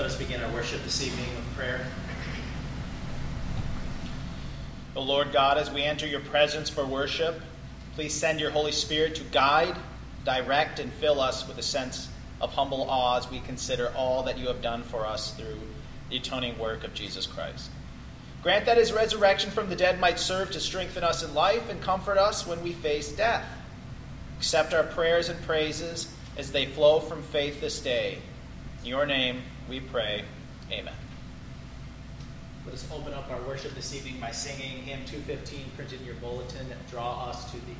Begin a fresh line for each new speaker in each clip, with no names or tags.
Let us begin our worship this evening with prayer. O Lord God, as we enter your presence for worship, please send your Holy Spirit to guide, direct, and fill us with a sense of humble awe as we consider all that you have done for us through the atoning work of Jesus Christ. Grant that his resurrection from the dead might serve to strengthen us in life and comfort us when we face death. Accept our prayers and praises as they flow from faith this day. In your name we pray. Amen. Let us open up our worship this evening by singing hymn 215 printed in your bulletin, Draw Us to Thee.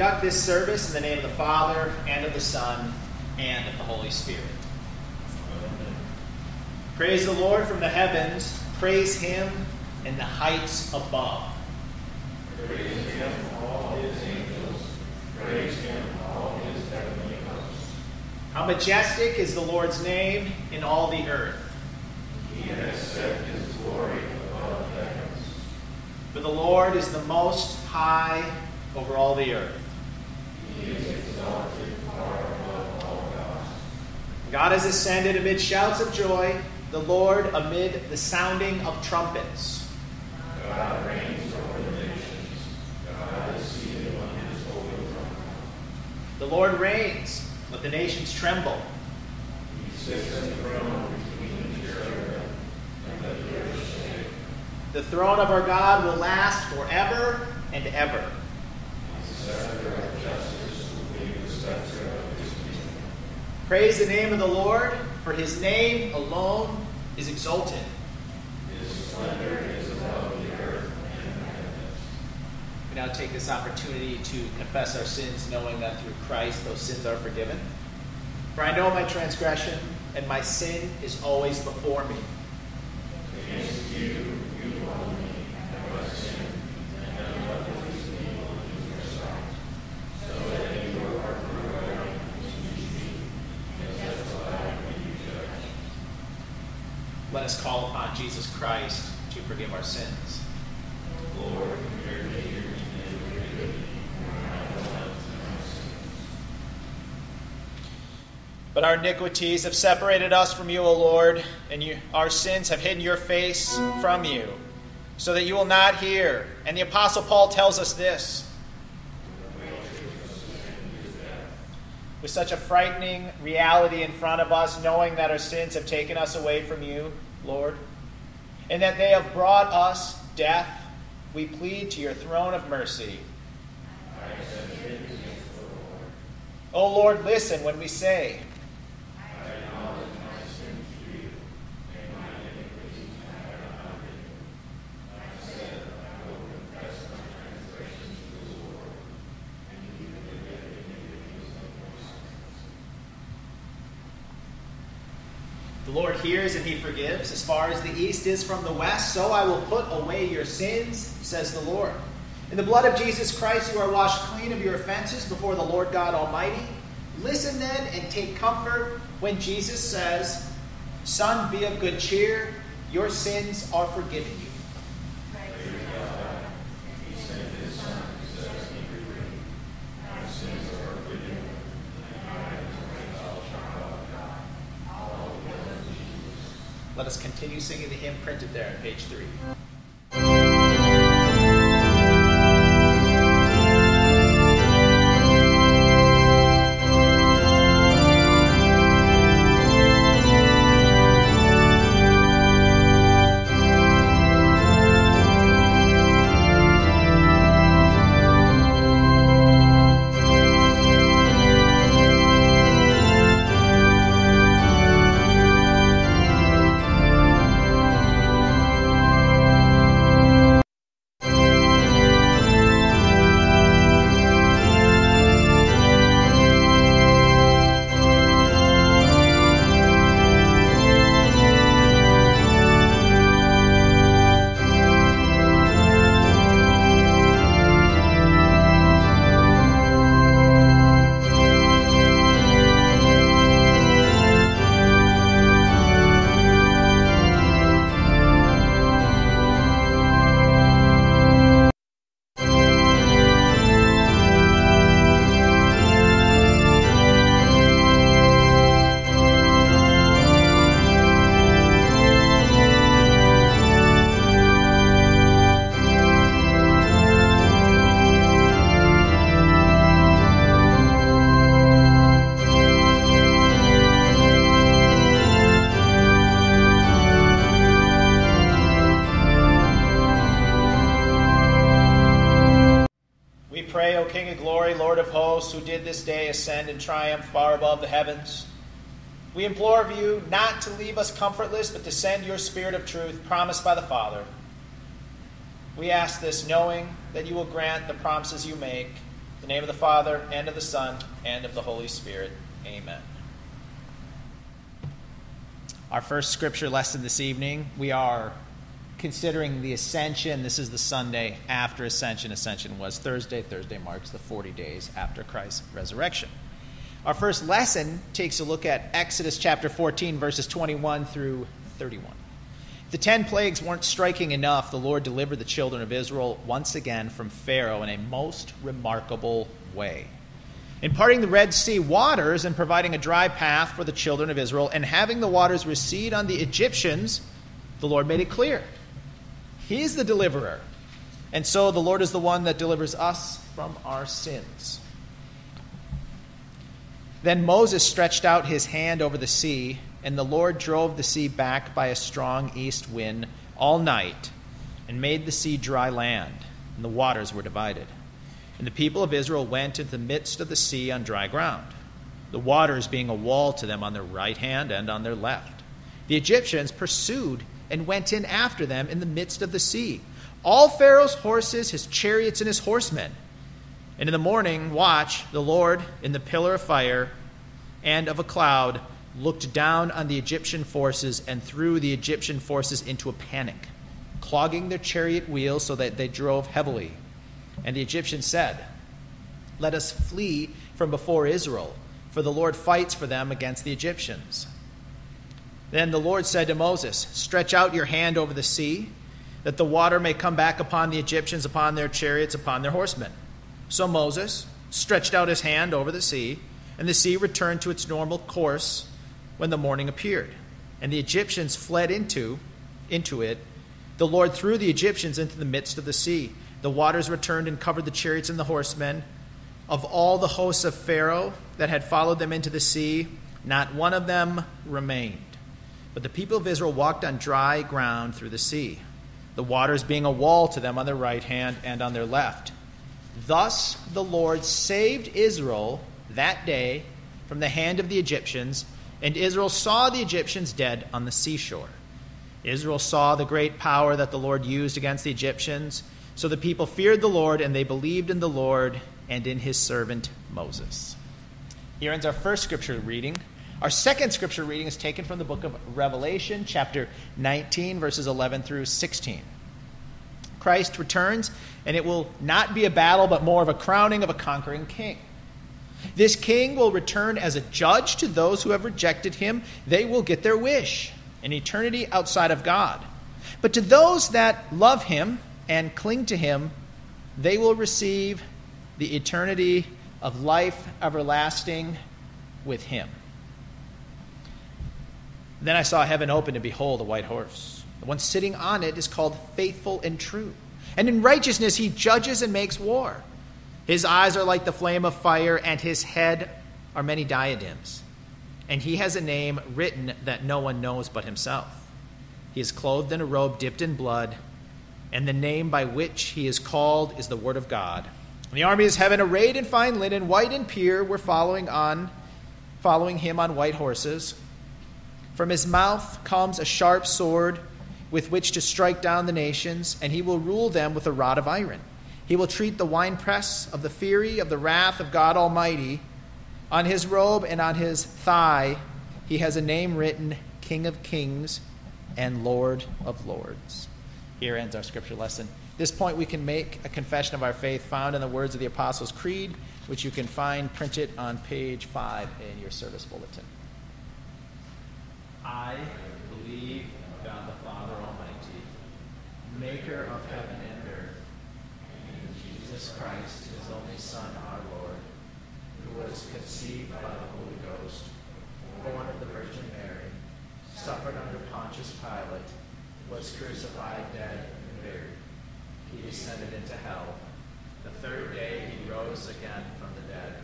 Conduct this service in the name of the Father, and of the Son, and of the Holy Spirit. Praise the Lord from the heavens. Praise him in the heights above.
Praise him, all his angels. Praise him, all his heavenly hosts.
How majestic is the Lord's name in all the earth.
He has set his glory above the heavens.
For the Lord is the most high over all the earth. God has ascended amid shouts of joy, the Lord amid the sounding of trumpets.
God reigns over the nations. God is seated on his holy throne.
The Lord reigns. Let the nations tremble.
He sits enthroned between the cherubim and the earth.
The throne of our God will last forever and ever. Praise the name of the Lord, for his name alone is exalted.
His splendor is above the earth and the.
We now take this opportunity to confess our sins, knowing that through Christ those sins are forgiven. For I know my transgression, and my sin is always before me.
Against you, you only have I sinned, and done what is evil in your sight, so that you are corrupt to me, and justified when you judge.
Let us call upon Jesus Christ to forgive our sins.
Lord, hear me, hear me, and forgive me, for I know not my sins.
But our iniquities have separated us from you, O Lord, and you, our sins have hidden your face from you, so that you will not hear. And the Apostle Paul tells us this. With such a frightening reality in front of us, knowing that our sins have taken us away from you, Lord, and that they have brought us death, we plead to your throne of mercy. O Lord, listen when we say, The Lord hears forgives. As far as the east is from the west, so I will put away your sins, says the Lord. In the blood of Jesus Christ, you are washed clean of your offenses before the Lord God Almighty. Listen then and take comfort when Jesus says, Son, be of good cheer, your sins are forgiven you. Let us continue singing the hymn printed there on page three. Ascend in triumph far above the heavens. We implore of you not to leave us comfortless, but to send your Spirit of truth promised by the Father. We ask this knowing that you will grant the promises you make. In the name of the Father, and of the Son, and of the Holy Spirit. Amen. Our first scripture lesson this evening, we are considering the ascension. This is the Sunday after ascension. Ascension was Thursday. Thursday marks the 40 days after Christ's resurrection. Our first lesson takes a look at Exodus chapter 14, verses 21 through 31. If the ten plagues weren't striking enough, the Lord delivered the children of Israel once again from Pharaoh in a most remarkable way. In parting the Red Sea waters and providing a dry path for the children of Israel, and having the waters recede on the Egyptians, the Lord made it clear. He is the deliverer. And so the Lord is the one that delivers us from our sins. Then Moses stretched out his hand over the sea, and the Lord drove the sea back by a strong east wind all night, and made the sea dry land, and the waters were divided. And the people of Israel went into the midst of the sea on dry ground, the waters being a wall to them on their right hand and on their left. The Egyptians pursued and went in after them in the midst of the sea, all Pharaoh's horses, his chariots, and his horsemen. And in the morning watch, the Lord, in the pillar of fire and of a cloud, looked down on the Egyptian forces and threw the Egyptian forces into a panic, clogging their chariot wheels so that they drove heavily. And the Egyptians said, Let us flee from before Israel, for the Lord fights for them against the Egyptians. Then the Lord said to Moses, Stretch out your hand over the sea, that the water may come back upon the Egyptians, upon their chariots, upon their horsemen. So Moses stretched out his hand over the sea, and the sea returned to its normal course when the morning appeared. And the Egyptians fled into, into it. The Lord threw the Egyptians into the midst of the sea. The waters returned and covered the chariots and the horsemen. Of all the hosts of Pharaoh that had followed them into the sea, not one of them remained. But the people of Israel walked on dry ground through the sea, the waters being a wall to them on their right hand and on their left. Thus the Lord saved Israel that day from the hand of the Egyptians, and Israel saw the Egyptians dead on the seashore. Israel saw the great power that the Lord used against the Egyptians. So the people feared the Lord, and they believed in the Lord and in his servant Moses. Here ends our first scripture reading. Our second scripture reading is taken from the book of Revelation, chapter 19, verses 11 through 16. Christ returns, and it will not be a battle, but more of a crowning of a conquering king. This king will return as a judge to those who have rejected him. They will get their wish an eternity outside of God. But to those that love him and cling to him, they will receive the eternity of life everlasting with him. Then I saw heaven open, and behold, a white horse. The one sitting on it is called Faithful and True. And in righteousness he judges and makes war. His eyes are like the flame of fire, and his head are many diadems. And he has a name written that no one knows but himself. He is clothed in a robe dipped in blood, and the name by which he is called is the Word of God. And the army of heaven, arrayed in fine linen, white and pure, were following on, following him on white horses. From his mouth comes a sharp sword with which to strike down the nations, and he will rule them with a rod of iron. He will treat the winepress of the fury of the wrath of God Almighty. On his robe and on his thigh, he has a name written King of Kings and Lord of Lords. Here ends our scripture lesson. At this point, we can make a confession of our faith found in the words of the Apostles' Creed, which you can find printed on page 5 in your service bulletin. I believe God the Father Almighty, maker of heaven and earth, and Jesus Christ, his only Son, our Lord, who was conceived by the Holy Ghost, born of the Virgin Mary, suffered under Pontius Pilate, was crucified, dead, and buried. He descended into hell. The third day he rose again from the dead.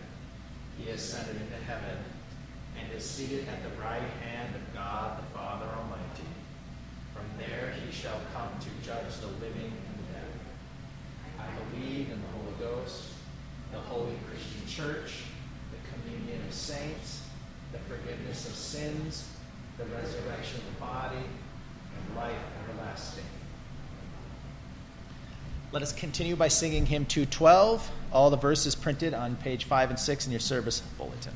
He ascended into heaven and is seated at the right hand of God the Father Almighty. There he shall come to judge the living and the dead. I believe in the Holy Ghost, the holy Christian church, the communion of saints, the forgiveness of sins, the resurrection of the body, and life everlasting. Let us continue by singing hymn 212. All the verses printed on page 5 and 6 in your service bulletin.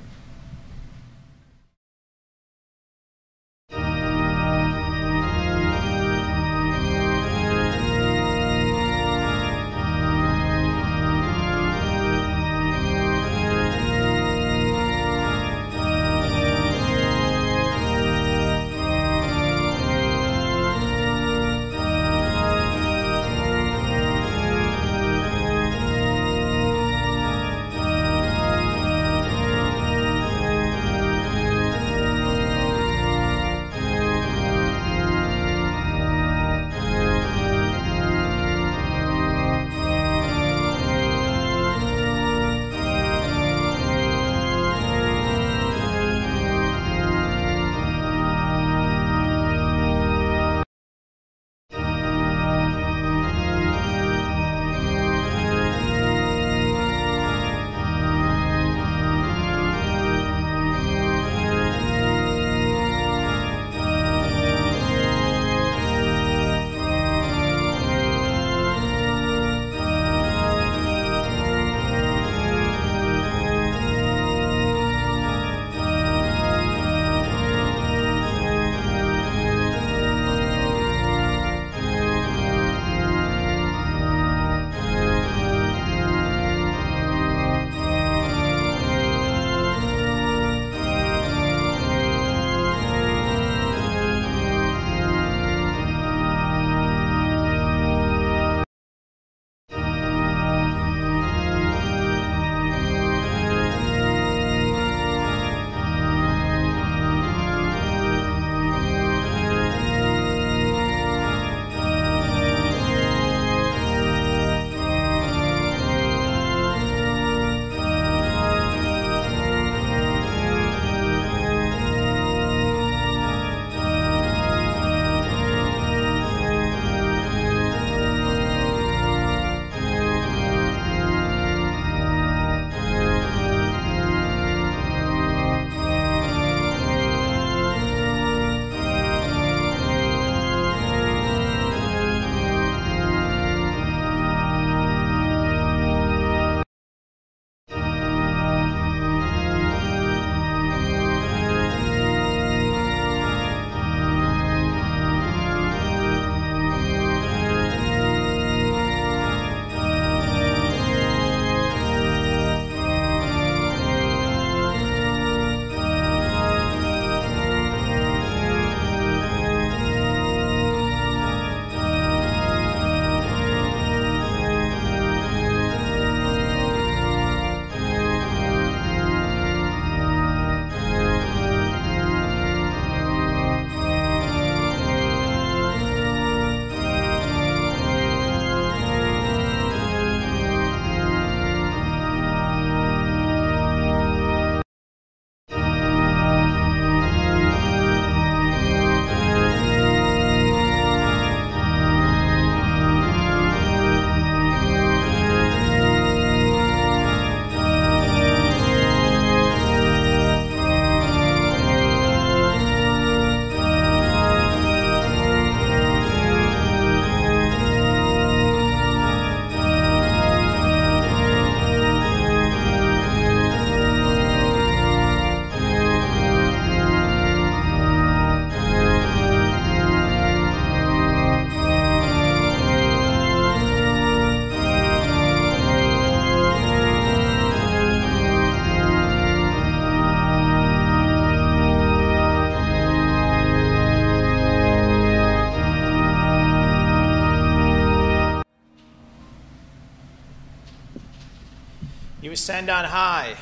You ascend on high,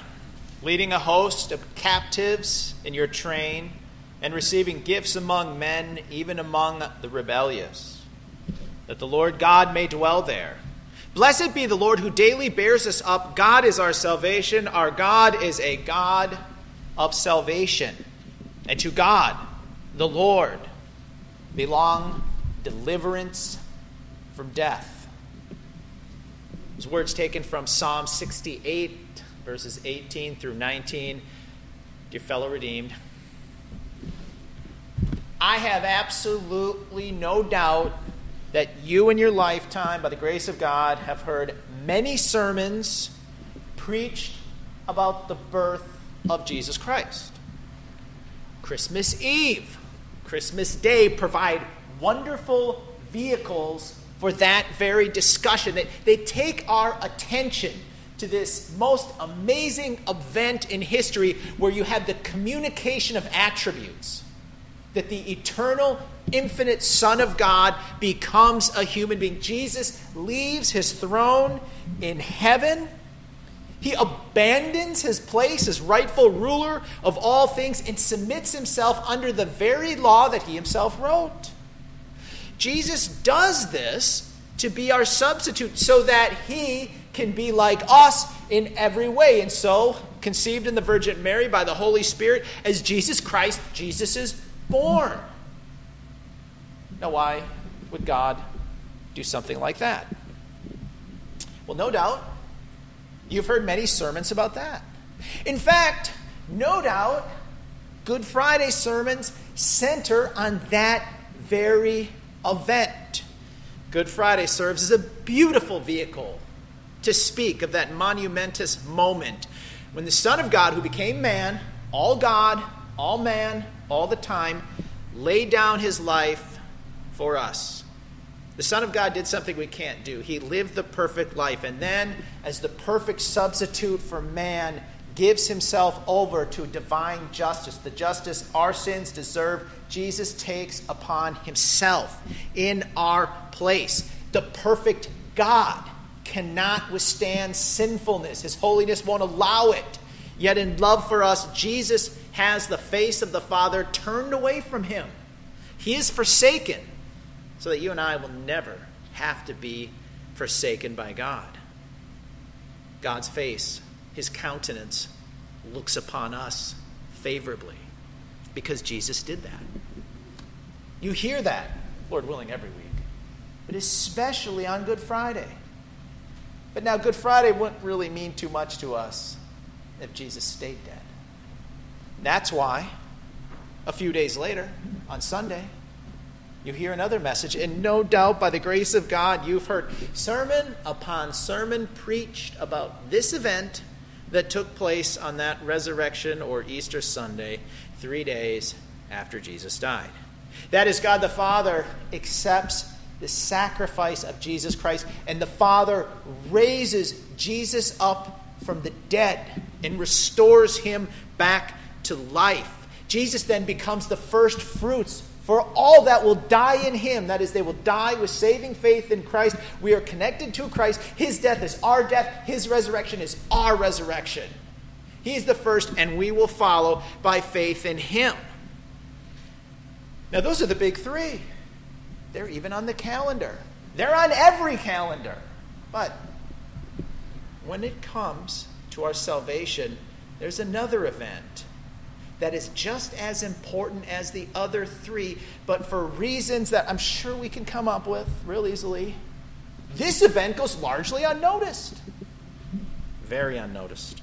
leading a host of captives in your train and receiving gifts among men, even among the rebellious, that the Lord God may dwell there. Blessed be the Lord who daily bears us up. God is our salvation. Our God is a God of salvation. And to God, the Lord, belong deliverance from death. These words taken from Psalm 68, verses 18 through 19. Dear fellow redeemed, I have absolutely no doubt that you in your lifetime, by the grace of God, have heard many sermons preached about the birth of Jesus Christ. Christmas Eve, Christmas Day provide wonderful vehicles for that very discussion. They, they take our attention to this most amazing event in history where you have the communication of attributes that the eternal, infinite Son of God becomes a human being. Jesus leaves his throne in heaven. He abandons his place as rightful ruler of all things and submits himself under the very law that he himself wrote. Jesus does this to be our substitute so that he can be like us in every way. And so, conceived in the Virgin Mary by the Holy Spirit as Jesus Christ, Jesus is born. Now, why would God do something like that? Well, no doubt, you've heard many sermons about that. In fact, no doubt, Good Friday sermons center on that very event. Good Friday serves as a beautiful vehicle to speak of that monumentous moment when the Son of God, who became man, all God, all man, all the time, laid down his life for us. The Son of God did something we can't do. He lived the perfect life. And then, as the perfect substitute for man, gives himself over to divine justice, the justice our sins deserve, Jesus takes upon himself in our place. The perfect God cannot withstand sinfulness, his holiness won't allow it. Yet, in love for us, Jesus has the face of the Father turned away from him. He is forsaken so that you and I will never have to be forsaken by God. God's face, his countenance, looks upon us favorably because Jesus did that. You hear that, Lord willing, every week, but especially on Good Friday. But now, Good Friday wouldn't really mean too much to us if Jesus stayed dead. That's why a few days later, on Sunday, you hear another message, and no doubt by the grace of God, you've heard sermon upon sermon preached about this event that took place on that resurrection or Easter Sunday, three days after Jesus died. That is, God the Father accepts the sacrifice of Jesus Christ, and the Father raises Jesus up from the dead and restores him back to life. Jesus then becomes the first fruits for all that will die in him. That is, they will die with saving faith in Christ. We are connected to Christ. His death is our death, his resurrection is our resurrection. He's the first, and we will follow by faith in him. Now, those are the big three. They're even on the calendar, they're on every calendar. But when it comes to our salvation, there's another event that is just as important as the other three, but for reasons that I'm sure we can come up with real easily. This event goes largely unnoticed. Very unnoticed.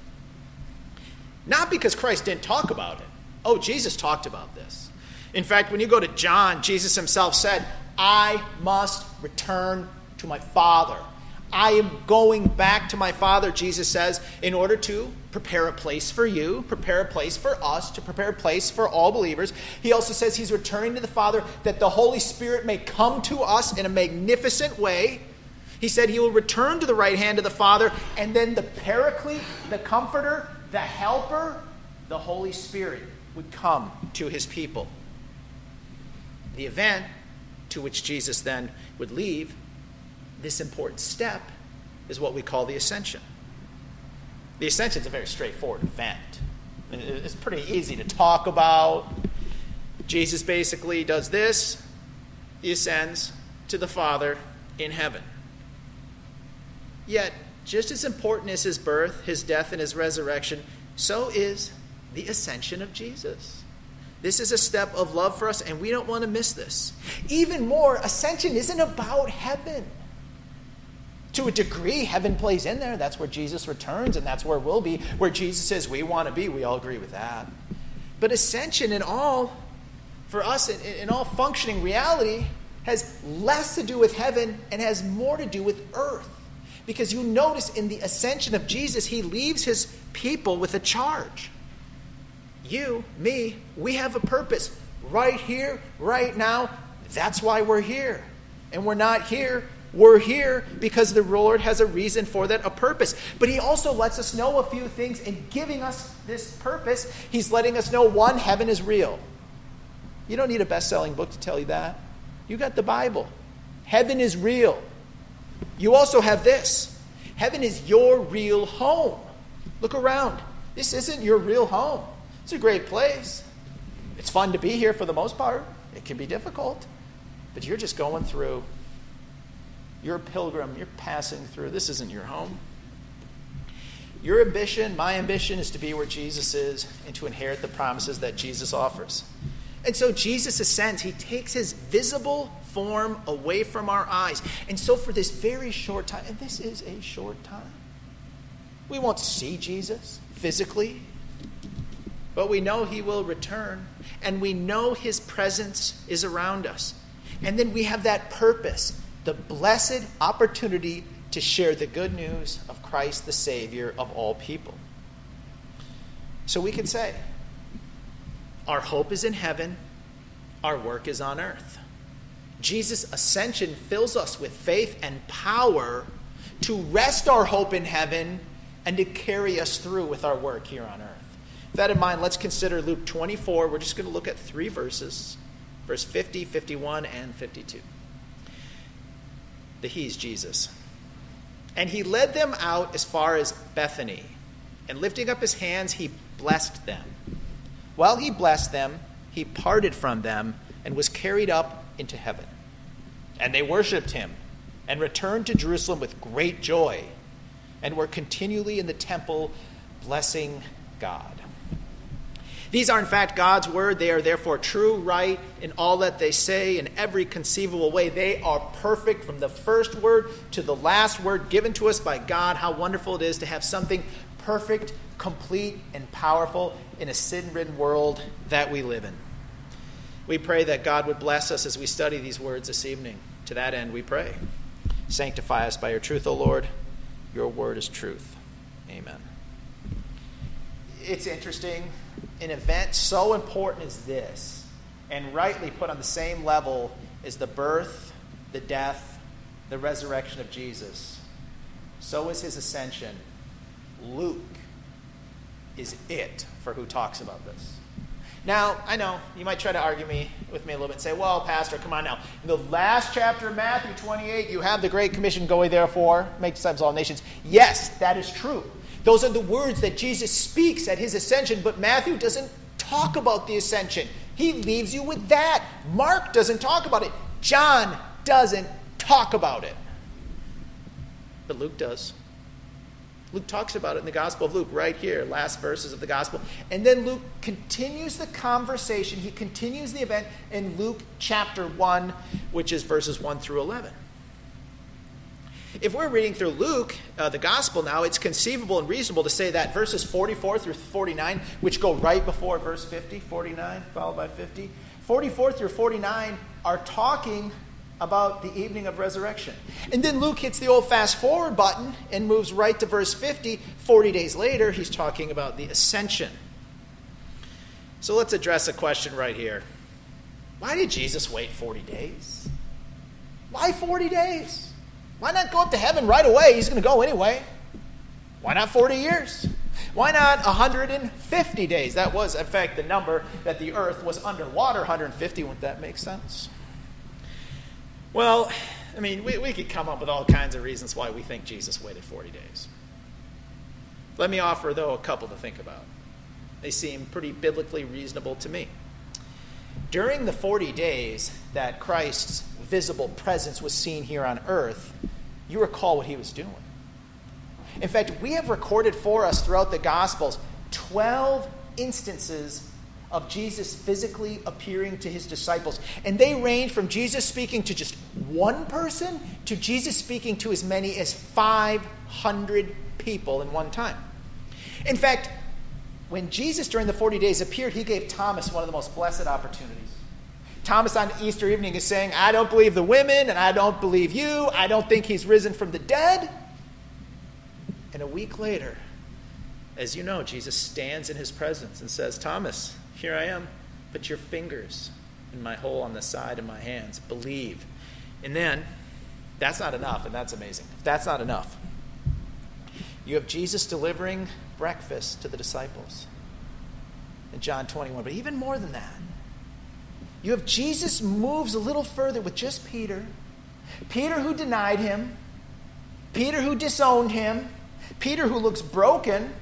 Not because Christ didn't talk about it. Oh, Jesus talked about this. In fact, when you go to John, Jesus himself said, I must return to my Father. I am going back to my Father, Jesus says, in order to prepare a place for you, prepare a place for us, to prepare a place for all believers. He also says he's returning to the Father that the Holy Spirit may come to us in a magnificent way. He said he will return to the right hand of the Father, and then the Paraclete, the Comforter, the Helper, the Holy Spirit would come to his people. The event to which Jesus then would leave, this important step, is what we call the ascension. The ascension is a very straightforward event. It's pretty easy to talk about. Jesus basically does this, he ascends to the Father in heaven. Yet, just as important as his birth, his death, and his resurrection, so is the ascension of Jesus. This is a step of love for us, and we don't want to miss this. Even more, ascension isn't about heaven. To a degree, heaven plays in there. That's where Jesus returns, and that's where we'll be. Where Jesus says we want to be, we all agree with that. But ascension in all, for us, in, in all functioning reality, has less to do with heaven and has more to do with earth. Because you notice in the ascension of Jesus, he leaves his people with a charge. You, me, we have a purpose right here, right now. That's why we're here. And we're not here we're here because the Lord has a reason for that, a purpose. But He also lets us know a few things in giving us this purpose. He's letting us know one, heaven is real. You don't need a best selling book to tell you that. You got the Bible. Heaven is real. You also have this heaven is your real home. Look around. This isn't your real home. It's a great place. It's fun to be here for the most part. It can be difficult, but you're just going through you're a pilgrim. You're passing through. This isn't your home. Your ambition, my ambition, is to be where Jesus is and to inherit the promises that Jesus offers. And so Jesus ascends. He takes his visible form away from our eyes. And so, for this very short time, and this is a short time, we won't see Jesus physically, but we know he will return. And we know his presence is around us. And then we have that purpose the blessed opportunity to share the good news of Christ, the Savior of all people. So we can say, our hope is in heaven, our work is on earth. Jesus' ascension fills us with faith and power to rest our hope in heaven and to carry us through with our work here on earth. With that in mind, let's consider Luke 24. We're just going to look at three verses verse 50, 51, and 52 He's Jesus. And he led them out as far as Bethany. And lifting up his hands, he blessed them. While he blessed them, he parted from them and was carried up into heaven. And they worshiped him and returned to Jerusalem with great joy and were continually in the temple blessing God. These are, in fact, God's word. They are therefore true, right in all that they say, in every conceivable way. They are perfect from the first word to the last word given to us by God. How wonderful it is to have something perfect, complete, and powerful in a sin ridden world that we live in. We pray that God would bless us as we study these words this evening. To that end, we pray. Sanctify us by your truth, O Lord. Your word is truth. Amen. It's interesting an event so important as this, and rightly put on the same level as the birth, the death, the resurrection of Jesus, so is his ascension. Luke is it for who talks about this. Now, I know you might try to argue me with me a little bit and say, well, Pastor, come on now. In the last chapter of Matthew 28, you have the Great Commission, go therefore, make disciples of all nations. Yes, that is true. Those are the words that Jesus speaks at his ascension, but Matthew doesn't talk about the ascension. He leaves you with that. Mark doesn't talk about it. John doesn't talk about it. But Luke does. Luke talks about it in the Gospel of Luke, right here, last verses of the Gospel. And then Luke continues the conversation, he continues the event in Luke chapter 1, which is verses 1 through 11. If we're reading through Luke, uh, the gospel now, it's conceivable and reasonable to say that verses 44 through 49, which go right before verse 50, 49, followed by 50, 44 through 49 are talking about the evening of resurrection. And then Luke hits the old fast forward button and moves right to verse 50. 40 days later, he's talking about the ascension. So let's address a question right here. Why did Jesus wait 40 days? Why 40 days? Why not go up to heaven right away? He's going to go anyway. Why not 40 years? Why not 150 days? That was, in fact, the number that the earth was underwater 150. Wouldn't that make sense? Well, I mean, we, we could come up with all kinds of reasons why we think Jesus waited 40 days. Let me offer, though, a couple to think about. They seem pretty biblically reasonable to me. During the 40 days that Christ's visible presence was seen here on earth, you recall what he was doing. In fact, we have recorded for us throughout the Gospels 12 instances of Jesus physically appearing to his disciples. And they range from Jesus speaking to just one person to Jesus speaking to as many as 500 people in one time. In fact, when Jesus during the 40 days appeared, he gave Thomas one of the most blessed opportunities. Thomas on Easter evening is saying, I don't believe the women, and I don't believe you. I don't think he's risen from the dead. And a week later, as you know, Jesus stands in his presence and says, Thomas, here I am. Put your fingers in my hole on the side of my hands. Believe. And then, that's not enough, and that's amazing. That's not enough. You have Jesus delivering breakfast to the disciples in John 21. But even more than that, you have Jesus moves a little further with just Peter. Peter who denied him, Peter who disowned him, Peter who looks broken,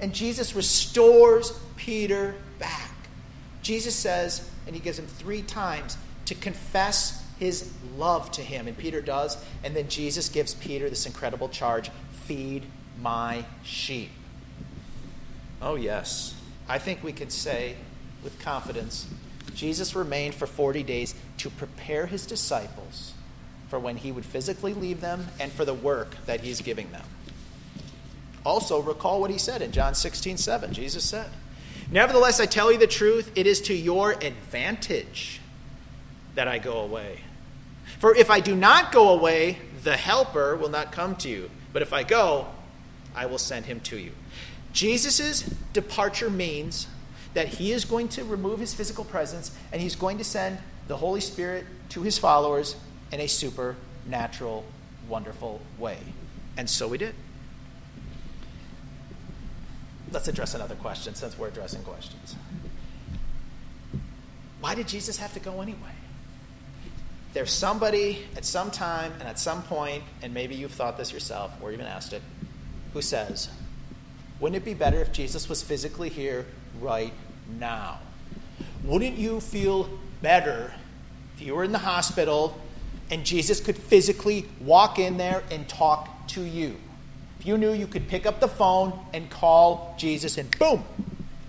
and Jesus restores Peter back. Jesus says, and he gives him three times to confess his love to him. And Peter does. And then Jesus gives Peter this incredible charge feed my sheep. Oh, yes. I think we could say with confidence Jesus remained for 40 days to prepare his disciples for when he would physically leave them and for the work that he's giving them. Also, recall what he said in John 16 7. Jesus said, Nevertheless, I tell you the truth, it is to your advantage that I go away. For if I do not go away, the Helper will not come to you. But if I go, I will send him to you. Jesus' departure means that he is going to remove his physical presence and he's going to send the Holy Spirit to his followers in a supernatural, wonderful way. And so we did let's address another question since we're addressing questions. Why did Jesus have to go anyway? There's somebody at some time and at some point, and maybe you've thought this yourself or even asked it, who says, Wouldn't it be better if Jesus was physically here right now? Wouldn't you feel better if you were in the hospital and Jesus could physically walk in there and talk to you? If you knew you could pick up the phone and call Jesus, and boom,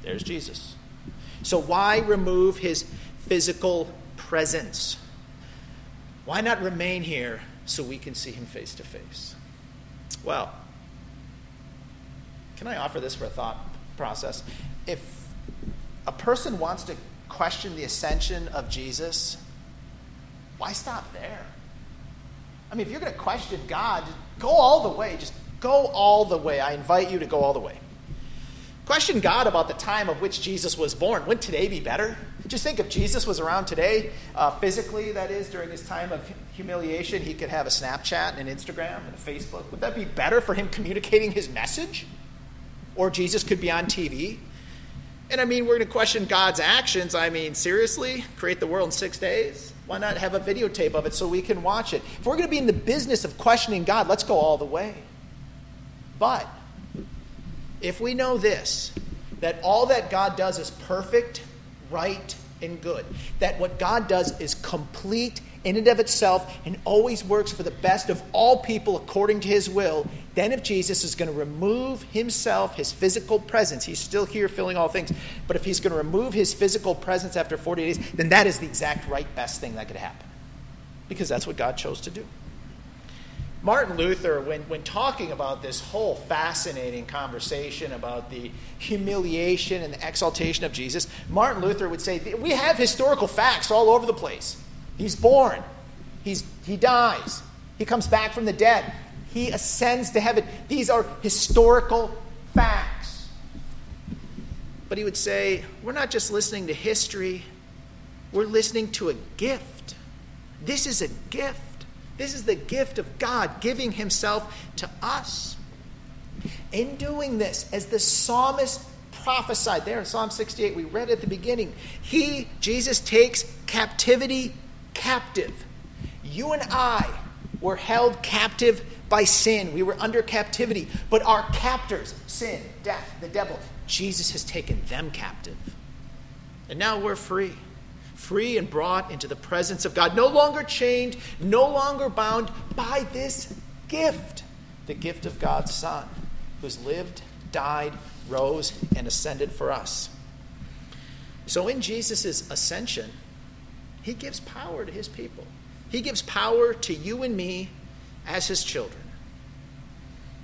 there's Jesus. So, why remove his physical presence? Why not remain here so we can see him face to face? Well, can I offer this for a thought process? If a person wants to question the ascension of Jesus, why stop there? I mean, if you're going to question God, go all the way. Just Go all the way. I invite you to go all the way. Question God about the time of which Jesus was born. Wouldn't today be better? Just think if Jesus was around today, uh, physically, that is, during his time of humiliation, he could have a Snapchat and an Instagram and a Facebook. Would that be better for him communicating his message? Or Jesus could be on TV? And I mean, we're going to question God's actions. I mean, seriously? Create the world in six days? Why not have a videotape of it so we can watch it? If we're going to be in the business of questioning God, let's go all the way. But if we know this, that all that God does is perfect, right, and good, that what God does is complete in and of itself and always works for the best of all people according to his will, then if Jesus is going to remove himself, his physical presence, he's still here filling all things, but if he's going to remove his physical presence after 40 days, then that is the exact right best thing that could happen. Because that's what God chose to do. Martin Luther, when, when talking about this whole fascinating conversation about the humiliation and the exaltation of Jesus, Martin Luther would say, We have historical facts all over the place. He's born, he's, he dies, he comes back from the dead, he ascends to heaven. These are historical facts. But he would say, We're not just listening to history, we're listening to a gift. This is a gift. This is the gift of God giving himself to us. In doing this, as the psalmist prophesied there in Psalm 68, we read at the beginning, he, Jesus, takes captivity captive. You and I were held captive by sin. We were under captivity. But our captors, sin, death, the devil, Jesus has taken them captive. And now we're free. Free and brought into the presence of God. No longer chained, no longer bound by this gift the gift of God's Son, who's lived, died, rose, and ascended for us. So in Jesus' ascension, he gives power to his people. He gives power to you and me as his children.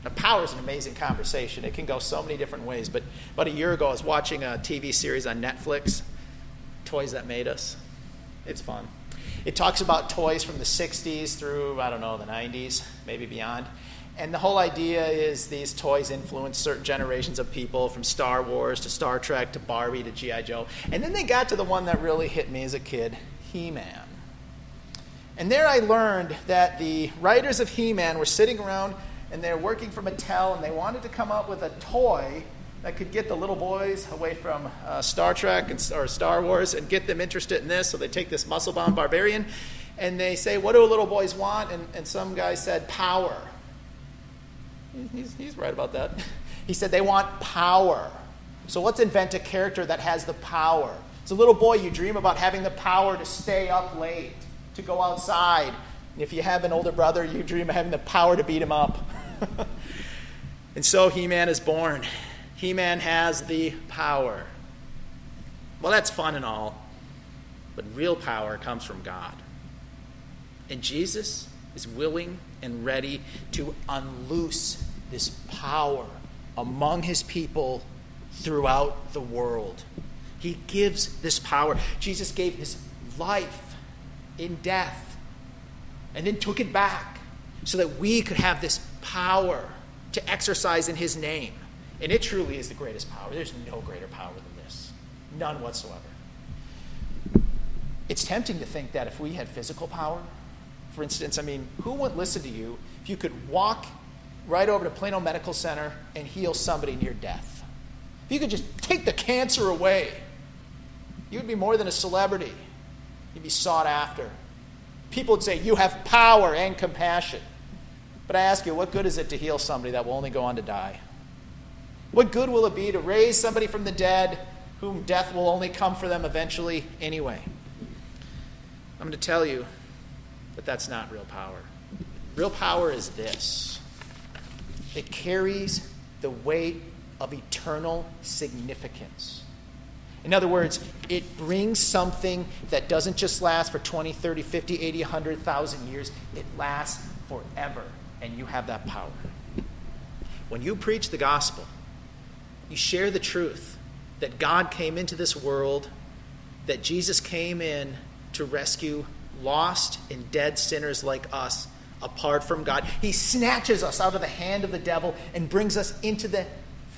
Now, power is an amazing conversation. It can go so many different ways. But about a year ago, I was watching a TV series on Netflix, Toys That Made Us. It's fun. It talks about toys from the 60s through, I don't know, the 90s, maybe beyond. And the whole idea is these toys influenced certain generations of people from Star Wars to Star Trek to Barbie to G.I. Joe. And then they got to the one that really hit me as a kid He Man. And there I learned that the writers of He Man were sitting around and they're working for Mattel and they wanted to come up with a toy that could get the little boys away from uh, Star Trek and, or Star Wars and get them interested in this. So they take this muscle bound barbarian and they say, What do little boys want? And, and some guy said, Power. He's, he's right about that. He said they want power. So let's invent a character that has the power. As a little boy, you dream about having the power to stay up late, to go outside. And if you have an older brother, you dream of having the power to beat him up. and so He Man is born. He Man has the power. Well, that's fun and all, but real power comes from God. And Jesus is willing and ready to unloose this power among his people throughout the world. He gives this power. Jesus gave his life in death and then took it back so that we could have this power to exercise in his name. And it truly is the greatest power. There's no greater power than this, none whatsoever. It's tempting to think that if we had physical power, for instance, I mean, who wouldn't listen to you if you could walk right over to Plano Medical Center and heal somebody near death? If you could just take the cancer away, you'd be more than a celebrity. You'd be sought after. People would say, You have power and compassion. But I ask you, what good is it to heal somebody that will only go on to die? What good will it be to raise somebody from the dead whom death will only come for them eventually anyway? I'm going to tell you that that's not real power. Real power is this it carries the weight of eternal significance. In other words, it brings something that doesn't just last for 20, 30, 50, 80, 100,000 years. It lasts forever, and you have that power. When you preach the gospel, you share the truth that God came into this world, that Jesus came in to rescue lost and dead sinners like us apart from God. He snatches us out of the hand of the devil and brings us into the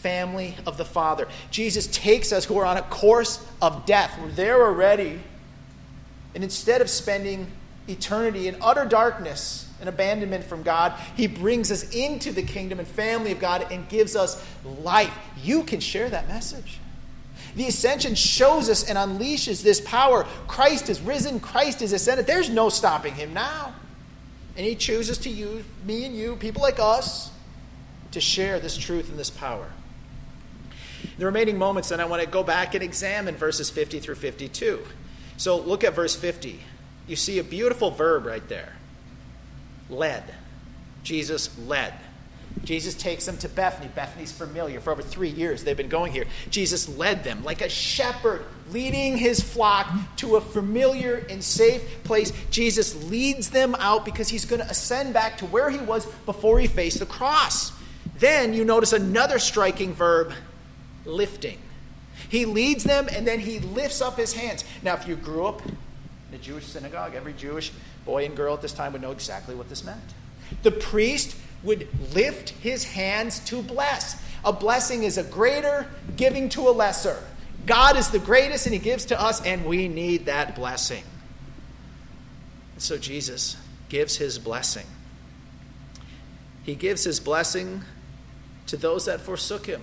family of the Father. Jesus takes us who are on a course of death. We're there already. And instead of spending eternity in utter darkness and abandonment from God, He brings us into the kingdom and family of God and gives us life. You can share that message. The ascension shows us and unleashes this power. Christ is risen, Christ is ascended. There's no stopping him now. And he chooses to use me and you, people like us, to share this truth and this power. The remaining moments, then, I want to go back and examine verses 50 through 52. So look at verse 50. You see a beautiful verb right there led. Jesus led. Jesus takes them to Bethany. Bethany's familiar. For over three years, they've been going here. Jesus led them like a shepherd leading his flock to a familiar and safe place. Jesus leads them out because he's going to ascend back to where he was before he faced the cross. Then you notice another striking verb lifting. He leads them and then he lifts up his hands. Now, if you grew up in a Jewish synagogue, every Jewish boy and girl at this time would know exactly what this meant. The priest would lift his hands to bless. A blessing is a greater giving to a lesser. God is the greatest and he gives to us, and we need that blessing. And so Jesus gives his blessing. He gives his blessing to those that forsook him.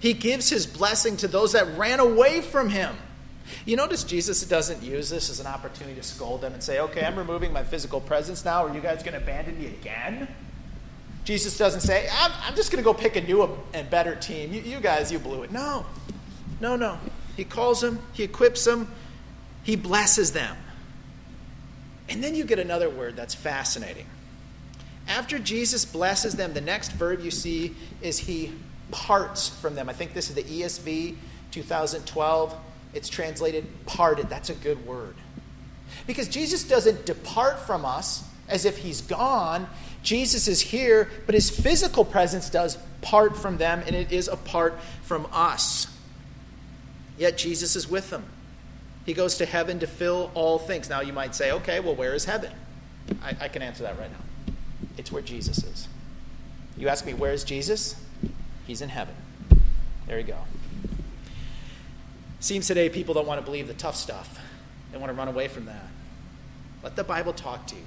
He gives his blessing to those that ran away from him. You notice Jesus doesn't use this as an opportunity to scold them and say, okay, I'm removing my physical presence now. Are you guys going to abandon me again? Jesus doesn't say, I'm, I'm just going to go pick a new and better team. You, you guys, you blew it. No, no, no. He calls them, he equips them, he blesses them. And then you get another word that's fascinating. After Jesus blesses them, the next verb you see is he parts from them. I think this is the ESV 2012. It's translated parted. That's a good word. Because Jesus doesn't depart from us as if he's gone. Jesus is here, but his physical presence does part from them, and it is apart from us. Yet Jesus is with them. He goes to heaven to fill all things. Now you might say, okay, well, where is heaven? I, I can answer that right now. It's where Jesus is. You ask me, where is Jesus? He's in heaven. There you go. Seems today people don't want to believe the tough stuff. They want to run away from that. Let the Bible talk to you.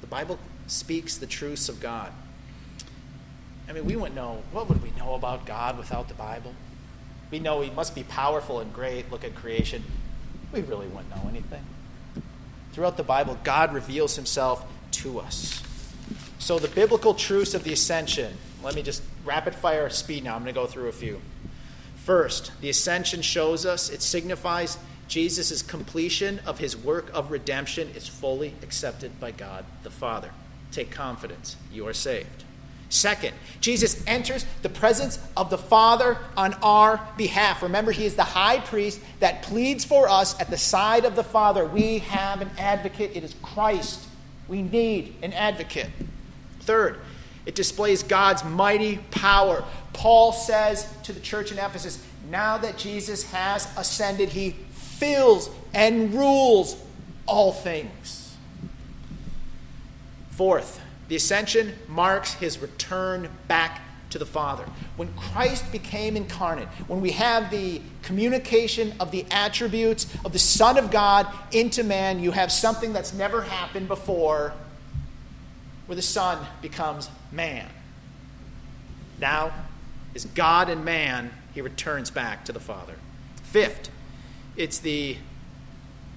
The Bible speaks the truths of God. I mean, we wouldn't know, what would we know about God without the Bible? We know He must be powerful and great. Look at creation. We really wouldn't know anything. Throughout the Bible, God reveals Himself to us. So, the biblical truths of the ascension, let me just rapid fire speed now. I'm going to go through a few. First, the ascension shows us, it signifies Jesus' completion of his work of redemption is fully accepted by God the Father. Take confidence, you are saved. Second, Jesus enters the presence of the Father on our behalf. Remember, he is the high priest that pleads for us at the side of the Father. We have an advocate, it is Christ. We need an advocate. Third, it displays God's mighty power. Paul says to the church in Ephesus, now that Jesus has ascended, he fills and rules all things. Fourth, the ascension marks his return back to the Father. When Christ became incarnate, when we have the communication of the attributes of the Son of God into man, you have something that's never happened before where the Son becomes man. Now, as God and man, he returns back to the Father. Fifth, it's the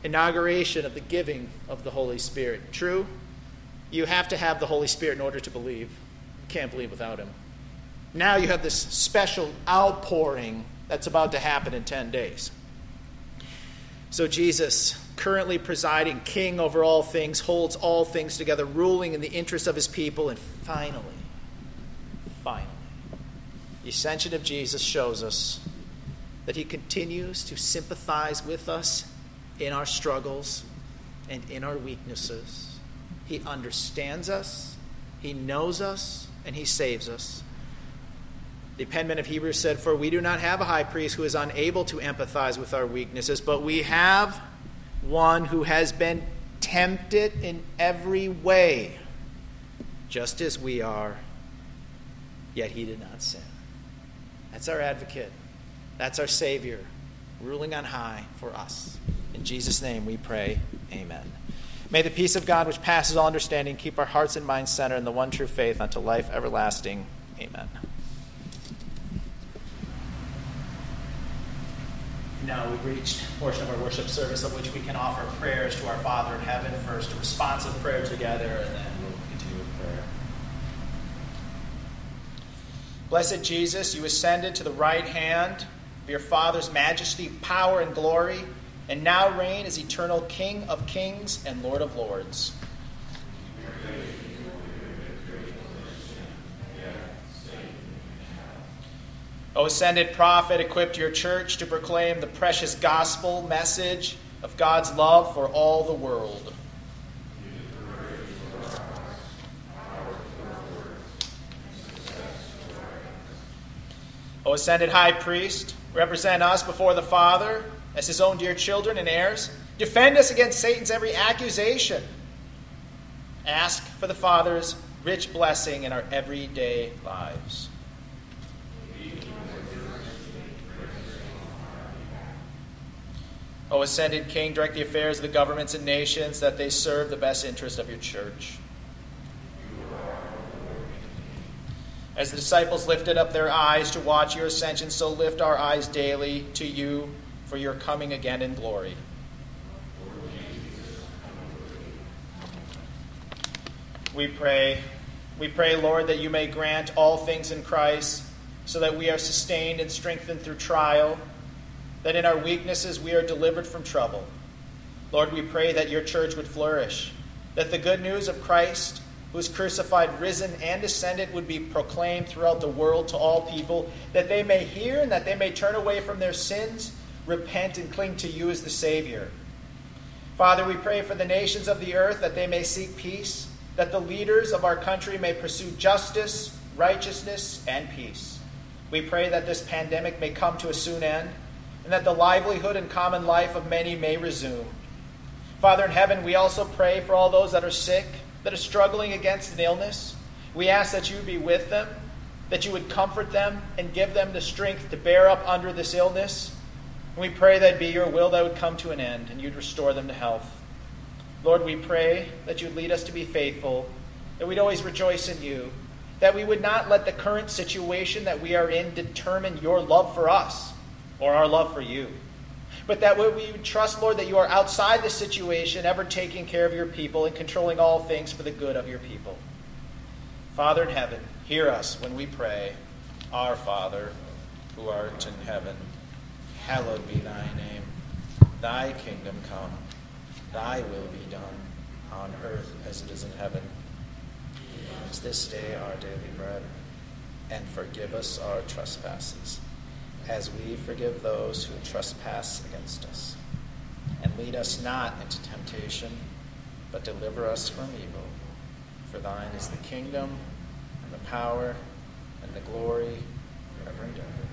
inauguration of the giving of the Holy Spirit. True, you have to have the Holy Spirit in order to believe. You can't believe without him. Now you have this special outpouring that's about to happen in 10 days. So, Jesus, currently presiding king over all things, holds all things together, ruling in the interest of his people, and finally, finally, the ascension of Jesus shows us that he continues to sympathize with us in our struggles and in our weaknesses. He understands us, he knows us, and he saves us. The penman of Hebrews said, For we do not have a high priest who is unable to empathize with our weaknesses, but we have one who has been tempted in every way, just as we are, yet he did not sin. That's our advocate. That's our Savior, ruling on high for us. In Jesus' name we pray, Amen. May the peace of God, which passes all understanding, keep our hearts and minds centered in the one true faith unto life everlasting. Amen. Now we've reached a portion of our worship service of which we can offer prayers to our Father in heaven. First, a responsive prayer together, and then we'll continue with prayer. Blessed Jesus, you ascended to the right hand of your Father's majesty, power, and glory, and now reign as eternal King of kings and Lord of lords. O ascended prophet, equipped your church to proclaim the precious gospel message of God's love for all the world. O ascended high priest, represent us before the Father as his own dear children and heirs. Defend us against Satan's every accusation. Ask for the Father's rich blessing in our everyday lives. O ascended King, direct the affairs of the governments and nations that they serve the best interest of your church. As the disciples lifted up their eyes to watch your ascension, so lift our eyes daily to you for your coming again in glory. We pray, we pray, Lord, that you may grant all things in Christ, so that we are sustained and strengthened through trial, that in our weaknesses we are delivered from trouble. Lord, we pray that your church would flourish, that the good news of Christ, who is crucified, risen, and ascended, would be proclaimed throughout the world to all people, that they may hear and that they may turn away from their sins, repent, and cling to you as the Savior. Father, we pray for the nations of the earth that they may seek peace, that the leaders of our country may pursue justice, righteousness, and peace. We pray that this pandemic may come to a soon end, and that the livelihood and common life of many may resume. Father in heaven, we also pray for all those that are sick, that are struggling against an illness. We ask that you be with them, that you would comfort them and give them the strength to bear up under this illness. And we pray that be your will that would come to an end and you'd restore them to health. Lord, we pray that you'd lead us to be faithful, that we'd always rejoice in you, that we would not let the current situation that we are in determine your love for us or our love for you but that we would trust, Lord, that you are outside the situation, ever taking care of your people and controlling all things for the good of your people. Father in heaven, hear us when we pray, Our Father, who art in heaven, hallowed be thy name. Thy kingdom come, thy will be done, on earth as it is in heaven. Give us this day our daily bread, and forgive us our trespasses as we forgive those who trespass against us. And lead us not into temptation, but deliver us from evil. For thine is the kingdom, and the power, and the glory forever and ever.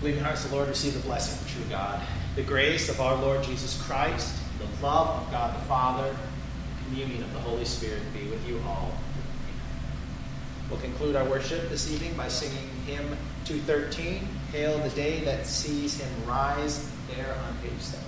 Believing hearts, the Lord receive the blessing of true God, the grace of our Lord Jesus Christ, the love of God the Father, the communion of the Holy Spirit be with you all. We'll conclude our worship this evening by singing hymn 213, Hail the Day That Sees Him Rise, there on page 7.